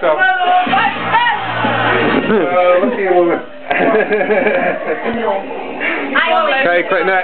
Come on! Right. So, uh, look at you, woman. Okay, quick next.